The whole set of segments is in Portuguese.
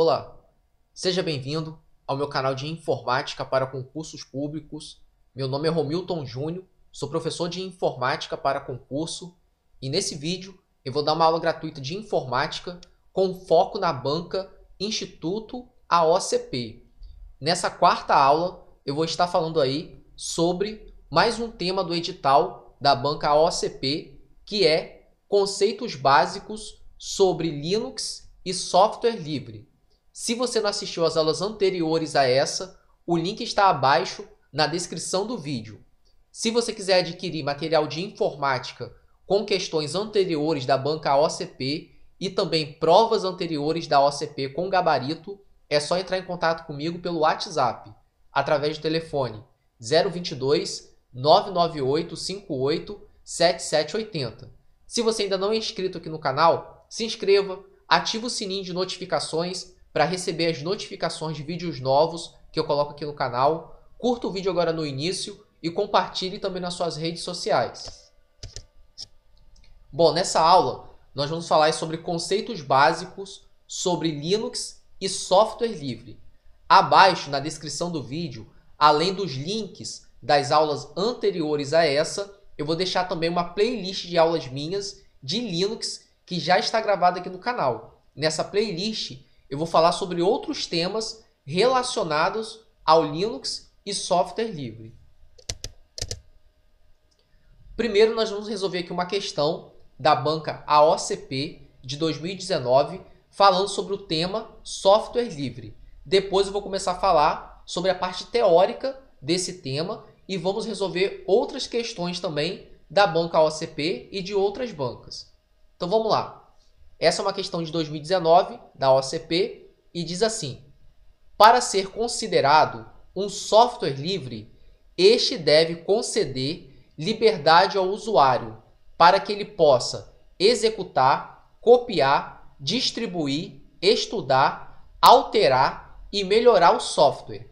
Olá, seja bem-vindo ao meu canal de informática para concursos públicos. Meu nome é Romilton Júnior, sou professor de informática para concurso e nesse vídeo eu vou dar uma aula gratuita de informática com foco na banca Instituto AOCP. Nessa quarta aula eu vou estar falando aí sobre mais um tema do edital da banca AOCP, que é conceitos básicos sobre Linux e software livre. Se você não assistiu às aulas anteriores a essa, o link está abaixo na descrição do vídeo. Se você quiser adquirir material de informática com questões anteriores da banca OCP e também provas anteriores da OCP com gabarito, é só entrar em contato comigo pelo WhatsApp, através do telefone 022 998 58 7780. Se você ainda não é inscrito aqui no canal, se inscreva, ative o sininho de notificações para receber as notificações de vídeos novos que eu coloco aqui no canal. Curta o vídeo agora no início e compartilhe também nas suas redes sociais. Bom, nessa aula nós vamos falar sobre conceitos básicos sobre Linux e software livre. Abaixo na descrição do vídeo, além dos links das aulas anteriores a essa, eu vou deixar também uma playlist de aulas minhas de Linux que já está gravada aqui no canal. Nessa playlist eu vou falar sobre outros temas relacionados ao Linux e software livre. Primeiro nós vamos resolver aqui uma questão da banca AOCP de 2019, falando sobre o tema software livre. Depois eu vou começar a falar sobre a parte teórica desse tema e vamos resolver outras questões também da banca OCP e de outras bancas. Então vamos lá. Essa é uma questão de 2019 da OCP e diz assim: Para ser considerado um software livre, este deve conceder liberdade ao usuário para que ele possa executar, copiar, distribuir, estudar, alterar e melhorar o software.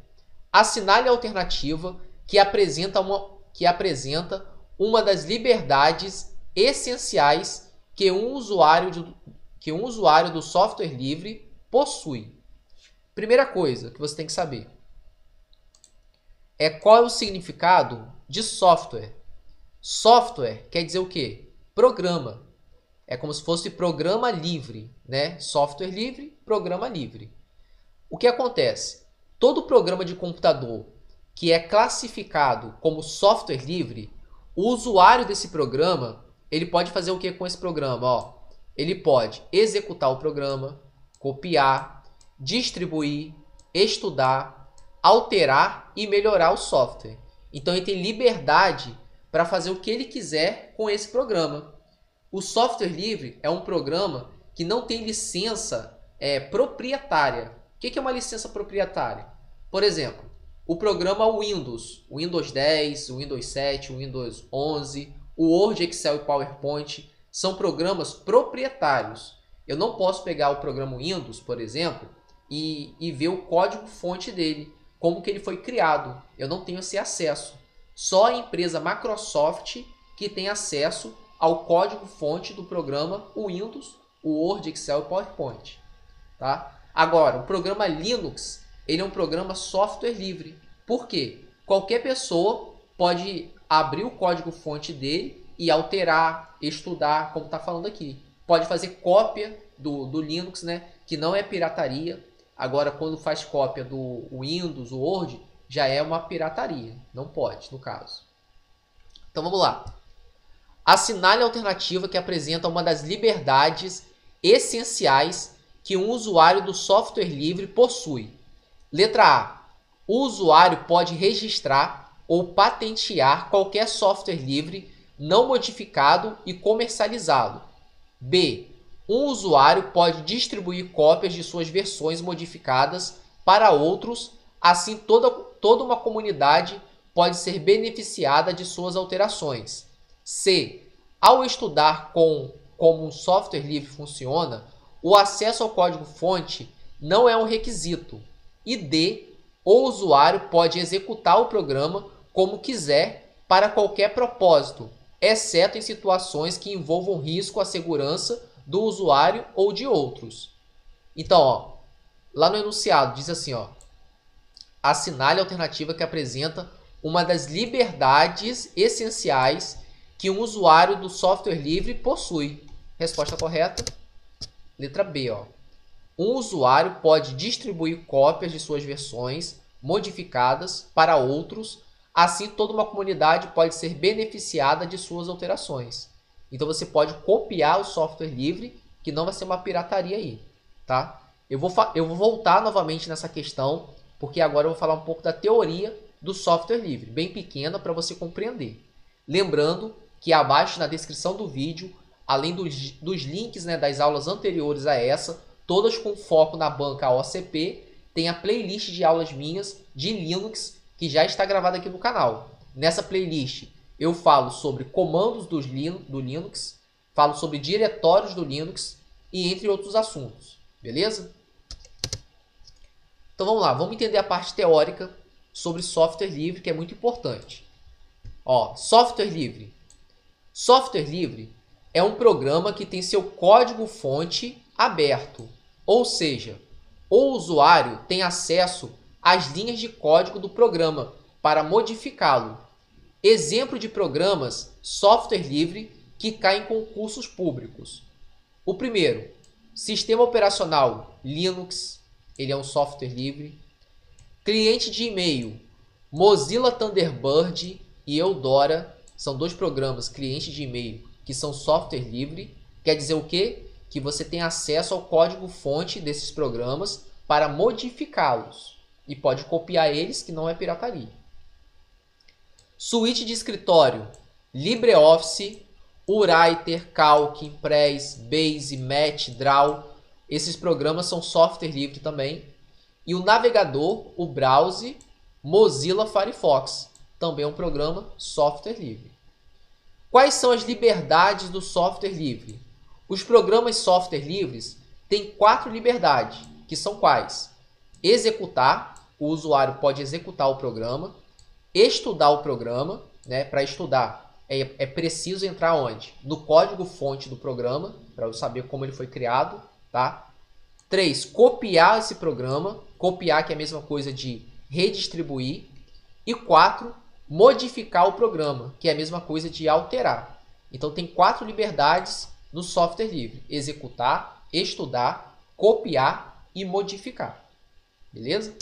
Assinale a alternativa que apresenta uma, que apresenta uma das liberdades essenciais que um usuário, de, que um usuário do software livre possui. Primeira coisa que você tem que saber é qual é o significado de software. Software quer dizer o quê? Programa. É como se fosse programa livre, né? Software livre, programa livre. O que acontece? Todo programa de computador que é classificado como software livre, o usuário desse programa, ele pode fazer o que com esse programa? Ó, ele pode executar o programa, copiar, distribuir, estudar, alterar e melhorar o software. Então ele tem liberdade para fazer o que ele quiser com esse programa. O software livre é um programa que não tem licença é, proprietária. O que é uma licença proprietária? Por exemplo, o programa Windows, Windows 10, o Windows 7, o Windows 11, o Word, Excel e PowerPoint são programas proprietários. Eu não posso pegar o programa Windows, por exemplo, e, e ver o código fonte dele, como que ele foi criado. Eu não tenho esse acesso. Só a empresa Microsoft que tem acesso ao código fonte do programa Windows, o Word, Excel e PowerPoint. Tá? Agora, o programa Linux ele é um programa software livre. Por quê? Qualquer pessoa pode abrir o código fonte dele e alterar, estudar, como está falando aqui. Pode fazer cópia do, do Linux, né? que não é pirataria. Agora, quando faz cópia do Windows, o Word, já é uma pirataria. Não pode, no caso. Então vamos lá. Assinale a alternativa que apresenta uma das liberdades essenciais que um usuário do software livre possui. Letra A. O usuário pode registrar ou patentear qualquer software livre não modificado e comercializá-lo. B. Um usuário pode distribuir cópias de suas versões modificadas para outros, assim toda, toda uma comunidade pode ser beneficiada de suas alterações. C. Ao estudar com como um software livre funciona, o acesso ao código-fonte não é um requisito, e D, o usuário pode executar o programa como quiser para qualquer propósito, exceto em situações que envolvam risco à segurança do usuário ou de outros. Então, ó, lá no enunciado diz assim, ó, assinale a alternativa que apresenta uma das liberdades essenciais que um usuário do software livre possui. Resposta correta, letra B, ó. Um usuário pode distribuir cópias de suas versões modificadas para outros, assim toda uma comunidade pode ser beneficiada de suas alterações. Então você pode copiar o software livre, que não vai ser uma pirataria aí, tá? Eu vou, eu vou voltar novamente nessa questão, porque agora eu vou falar um pouco da teoria do software livre, bem pequena para você compreender. Lembrando que abaixo na descrição do vídeo, além dos, dos links né, das aulas anteriores a essa, todas com foco na banca OCP, tem a playlist de aulas minhas de Linux que já está gravada aqui no canal. Nessa playlist eu falo sobre comandos do Linux, falo sobre diretórios do Linux e entre outros assuntos, beleza? Então vamos lá, vamos entender a parte teórica sobre software livre, que é muito importante. Ó, software livre. Software livre é um programa que tem seu código-fonte aberto, ou seja, o usuário tem acesso às linhas de código do programa para modificá-lo. Exemplo de programas software livre que caem em concursos públicos. O primeiro, Sistema Operacional Linux, ele é um software livre. Cliente de e-mail, Mozilla Thunderbird e Eudora são dois programas cliente de e-mail que são software livre. Quer dizer o quê? Que você tem acesso ao código fonte desses programas para modificá-los e pode copiar eles, que não é pirataria. Suíte de escritório, LibreOffice, Writer, Calc, Impress, Base, Match, Draw. Esses programas são software livre também. E o navegador, o browser, Mozilla Firefox, também é um programa software livre. Quais são as liberdades do software livre? Os programas software livres têm quatro liberdades, que são quais? Executar, o usuário pode executar o programa, estudar o programa, né? Para estudar é, é preciso entrar onde? No código fonte do programa, para eu saber como ele foi criado, tá? 3. Copiar esse programa, copiar que é a mesma coisa de redistribuir. E 4. Modificar o programa, que é a mesma coisa de alterar. Então tem quatro liberdades no software livre: executar, estudar, copiar e modificar. Beleza?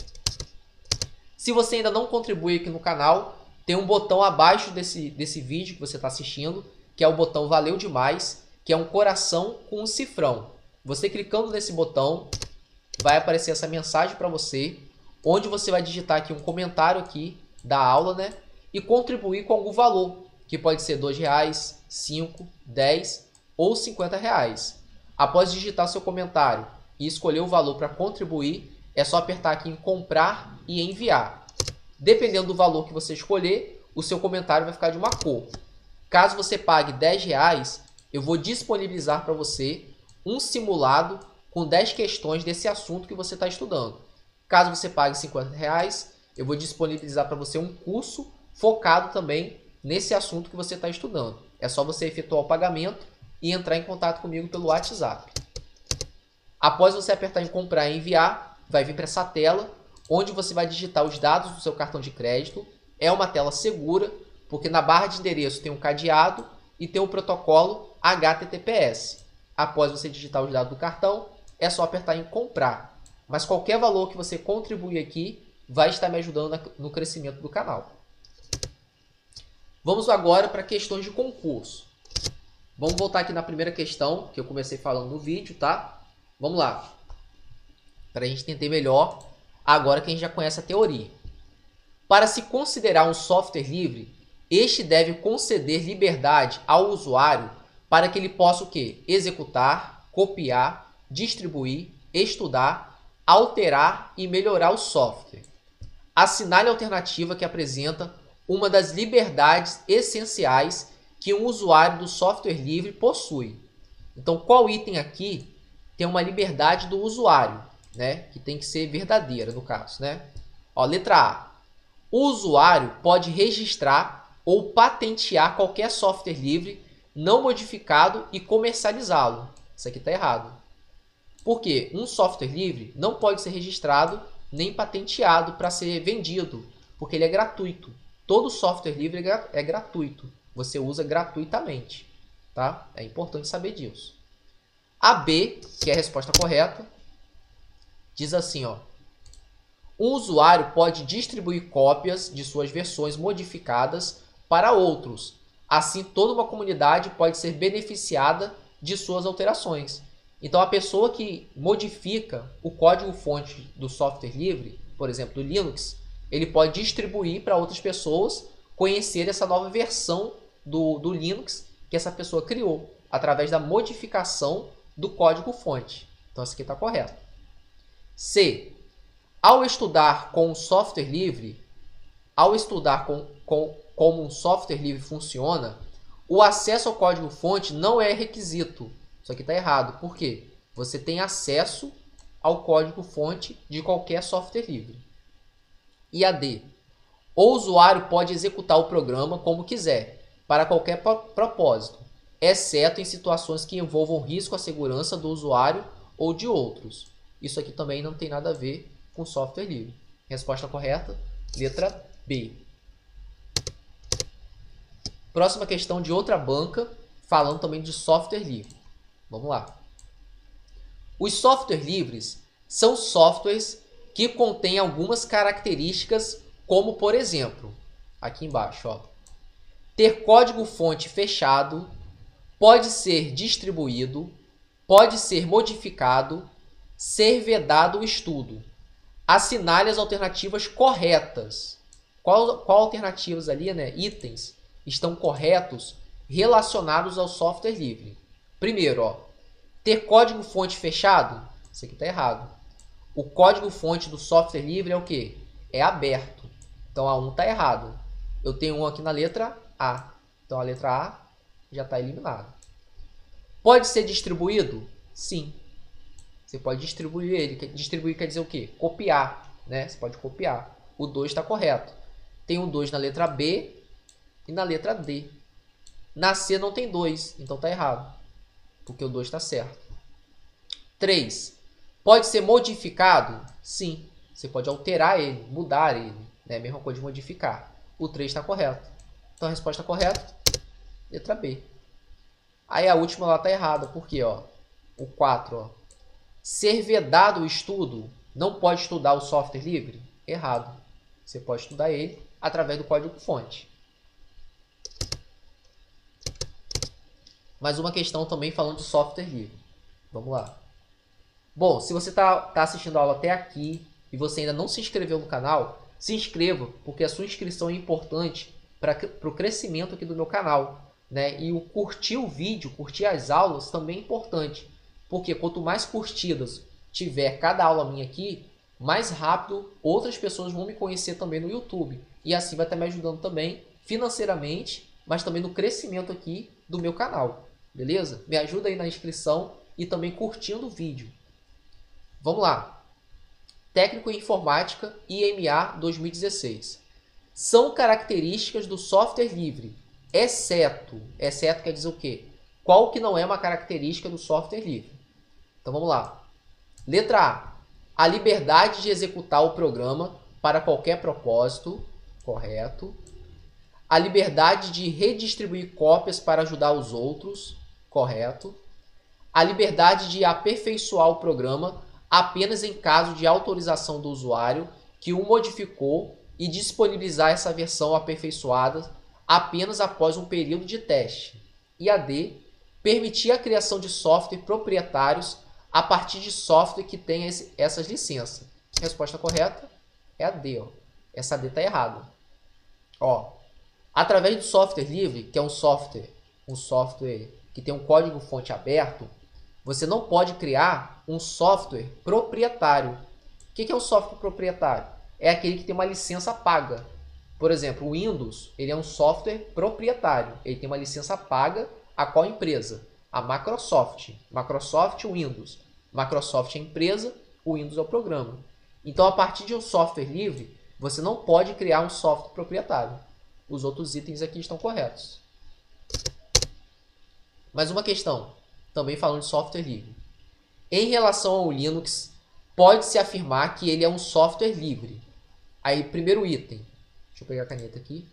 Se você ainda não contribui aqui no canal, tem um botão abaixo desse, desse vídeo que você está assistindo, que é o botão Valeu Demais, que é um coração com um cifrão. Você clicando nesse botão, vai aparecer essa mensagem para você, onde você vai digitar aqui um comentário aqui da aula, né? E contribuir com algum valor, que pode ser R$ reais, 5, 10 ou 50 reais. Após digitar seu comentário e escolher o valor para contribuir, é só apertar aqui em comprar e enviar. Dependendo do valor que você escolher, o seu comentário vai ficar de uma cor. Caso você pague 10 reais, eu vou disponibilizar para você um simulado com 10 questões desse assunto que você está estudando. Caso você pague 50 reais, eu vou disponibilizar para você um curso focado também nesse assunto que você está estudando. É só você efetuar o pagamento e entrar em contato comigo pelo WhatsApp. Após você apertar em comprar e enviar, vai vir para essa tela onde você vai digitar os dados do seu cartão de crédito. É uma tela segura, porque na barra de endereço tem um cadeado e tem o protocolo HTTPS. Após você digitar os dados do cartão, é só apertar em comprar. Mas qualquer valor que você contribuir aqui vai estar me ajudando no crescimento do canal. Vamos agora para questões de concurso. Vamos voltar aqui na primeira questão que eu comecei falando no vídeo, tá? Vamos lá. Para a gente entender melhor, agora que a gente já conhece a teoria. Para se considerar um software livre, este deve conceder liberdade ao usuário para que ele possa o quê? Executar, copiar, distribuir, estudar, alterar e melhorar o software. Assinale a alternativa que apresenta uma das liberdades essenciais que um usuário do software livre possui. Então, qual item aqui tem uma liberdade do usuário, né? Que tem que ser verdadeira no caso, né? Ó, letra A. O usuário pode registrar ou patentear qualquer software livre não modificado e comercializá-lo. Isso aqui está errado. Porque um software livre não pode ser registrado nem patenteado para ser vendido, porque ele é gratuito. Todo software livre é gratuito. Você usa gratuitamente, tá? É importante saber disso. A B, que é a resposta correta, diz assim, ó: um usuário pode distribuir cópias de suas versões modificadas para outros. Assim, toda uma comunidade pode ser beneficiada de suas alterações. Então, a pessoa que modifica o código-fonte do software livre, por exemplo, do Linux, ele pode distribuir para outras pessoas conhecer essa nova versão do, do Linux que essa pessoa criou, através da modificação do código-fonte. Então, isso aqui está correto. C. Ao estudar com um software livre, ao estudar com, com, como um software livre funciona, o acesso ao código-fonte não é requisito. Isso aqui está errado. Por quê? Você tem acesso ao código-fonte de qualquer software livre. E a D. O usuário pode executar o programa como quiser, para qualquer propósito, exceto em situações que envolvam risco à segurança do usuário ou de outros. Isso aqui também não tem nada a ver com software livre. Resposta correta, letra B. Próxima questão de outra banca, falando também de software livre. Vamos lá. Os softwares livres são softwares que contêm algumas características, como por exemplo, aqui embaixo, ó, ter código-fonte fechado, pode ser distribuído, pode ser modificado, ser vedado o estudo assinale as alternativas corretas. Qual, qual alternativas ali, né? Itens estão corretos relacionados ao software livre. Primeiro, ó, ter código fonte fechado, isso aqui está errado. O código fonte do software livre é o que? É aberto. Então a 1 está errado. Eu tenho um aqui na letra A. Então a letra A já está eliminada. Pode ser distribuído? Sim. Você pode distribuir ele. Distribuir quer dizer o quê? Copiar. Né? Você pode copiar. O 2 está correto. Tem o 2 na letra B e na letra D. Na C não tem 2, então está errado. Porque o 2 está certo. 3. Pode ser modificado? Sim. Você pode alterar ele, mudar ele. Né? Mesma coisa de modificar. O 3 está correto. Então a resposta correta, letra B. Aí a última está errada. Por quê? Ó? O 4, ó. Ser vedado o estudo, não pode estudar o software livre? Errado. Você pode estudar ele através do código-fonte. Mais uma questão também falando de software livre. Vamos lá. Bom, se você está tá assistindo a aula até aqui e você ainda não se inscreveu no canal, se inscreva, porque a sua inscrição é importante para o crescimento aqui do meu canal. Né? E o curtir o vídeo, curtir as aulas também é importante. Porque quanto mais curtidas tiver cada aula minha aqui, mais rápido outras pessoas vão me conhecer também no YouTube. E assim vai estar me ajudando também financeiramente, mas também no crescimento aqui do meu canal. Beleza? Me ajuda aí na inscrição e também curtindo o vídeo. Vamos lá. Técnico em Informática IMA 2016. São características do software livre, exceto, exceto quer dizer o quê? Qual que não é uma característica do software livre? Então vamos lá. Letra A. A liberdade de executar o programa para qualquer propósito. Correto. A liberdade de redistribuir cópias para ajudar os outros. Correto. A liberdade de aperfeiçoar o programa apenas em caso de autorização do usuário que o modificou e disponibilizar essa versão aperfeiçoada apenas após um período de teste. E a D, permitir a criação de software proprietários a partir de software que tem esse, essas licenças. Resposta correta é a D. Ó. Essa D está errada. Ó, através do software livre, que é um software, um software que tem um código fonte aberto, você não pode criar um software proprietário. O que é um software proprietário? É aquele que tem uma licença paga. Por exemplo, o Windows ele é um software proprietário. Ele tem uma licença paga a qual empresa? A Microsoft. Microsoft Windows. Microsoft é a empresa, o Windows é o programa. Então, a partir de um software livre, você não pode criar um software proprietário. Os outros itens aqui estão corretos. Mais uma questão, também falando de software livre. Em relação ao Linux, pode-se afirmar que ele é um software livre. Aí, primeiro item. Deixa eu pegar a caneta aqui.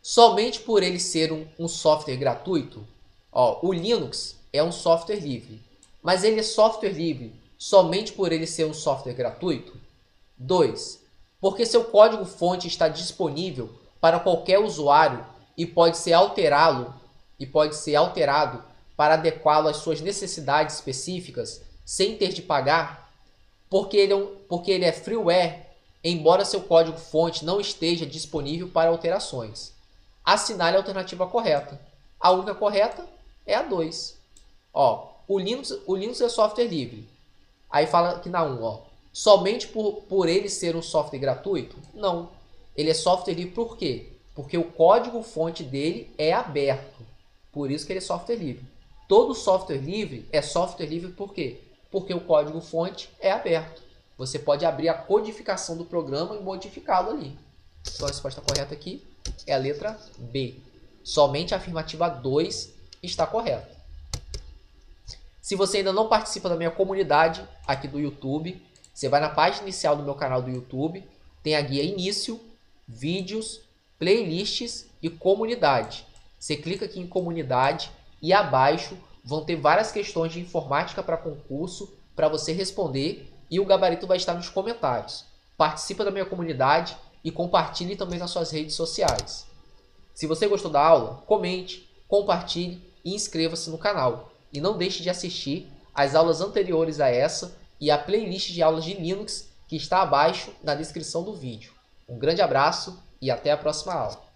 Somente por ele ser um, um software gratuito, ó, o Linux é um software livre. Mas ele é software livre somente por ele ser um software gratuito? 2. Porque seu código fonte está disponível para qualquer usuário e pode ser alterá-lo e pode ser alterado para adequá-lo às suas necessidades específicas sem ter de pagar, porque ele é, um, porque ele é freeware, embora seu código fonte não esteja disponível para alterações. Assinale a alternativa correta. A única correta é a 2. Ó, o Linux, o Linux é software livre. Aí fala aqui na 1, ó. Somente por, por ele ser um software gratuito? Não. Ele é software livre por quê? Porque o código fonte dele é aberto. Por isso que ele é software livre. Todo software livre é software livre por quê? Porque o código fonte é aberto. Você pode abrir a codificação do programa e modificá-lo ali. Então a resposta correta aqui é a letra B. Somente a afirmativa 2 está correta. Se você ainda não participa da minha comunidade aqui do YouTube, você vai na página inicial do meu canal do YouTube, tem a guia início, vídeos, playlists e comunidade. Você clica aqui em comunidade e abaixo vão ter várias questões de informática para concurso para você responder e o gabarito vai estar nos comentários. Participa da minha comunidade e compartilhe também nas suas redes sociais. Se você gostou da aula, comente, compartilhe e inscreva-se no canal. E não deixe de assistir as aulas anteriores a essa e a playlist de aulas de Linux que está abaixo na descrição do vídeo. Um grande abraço e até a próxima aula.